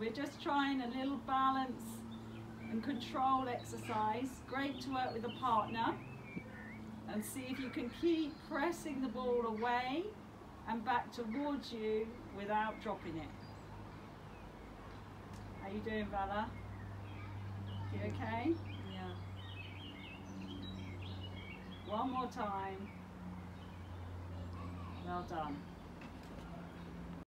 We're just trying a little balance and control exercise. Great to work with a partner and see if you can keep pressing the ball away and back towards you without dropping it. How you doing, Bella? You okay? Yeah. One more time. Well done.